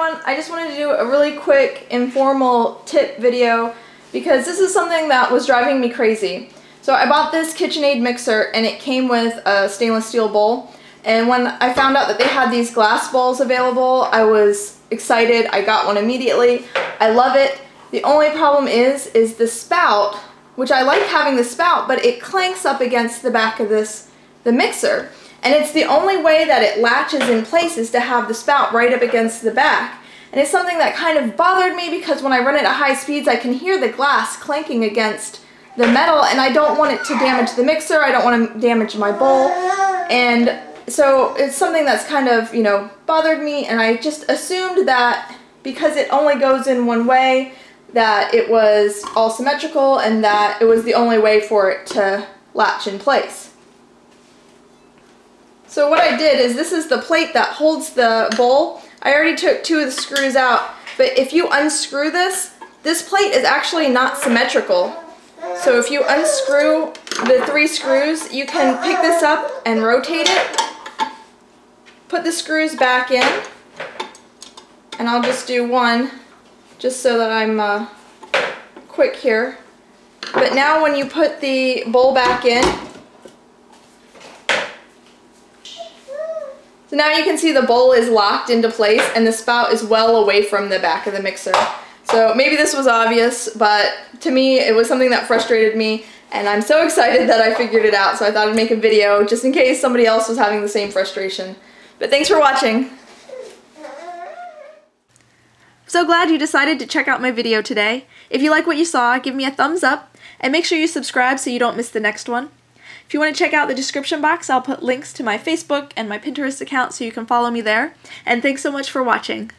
everyone. I just wanted to do a really quick informal tip video because this is something that was driving me crazy. So I bought this KitchenAid mixer and it came with a stainless steel bowl. And when I found out that they had these glass bowls available, I was excited. I got one immediately. I love it. The only problem is, is the spout, which I like having the spout, but it clanks up against the back of this, the mixer. And it's the only way that it latches in place is to have the spout right up against the back. And it's something that kind of bothered me because when I run it at high speeds, I can hear the glass clanking against the metal and I don't want it to damage the mixer. I don't want to damage my bowl. And so it's something that's kind of, you know, bothered me and I just assumed that because it only goes in one way, that it was all symmetrical and that it was the only way for it to latch in place. So what I did is this is the plate that holds the bowl. I already took two of the screws out, but if you unscrew this, this plate is actually not symmetrical. So if you unscrew the three screws, you can pick this up and rotate it. Put the screws back in, and I'll just do one, just so that I'm uh, quick here. But now when you put the bowl back in, So now you can see the bowl is locked into place and the spout is well away from the back of the mixer. So maybe this was obvious, but to me it was something that frustrated me and I'm so excited that I figured it out so I thought I'd make a video just in case somebody else was having the same frustration. But thanks for watching! So glad you decided to check out my video today. If you like what you saw, give me a thumbs up and make sure you subscribe so you don't miss the next one. If you want to check out the description box, I'll put links to my Facebook and my Pinterest account so you can follow me there. And thanks so much for watching.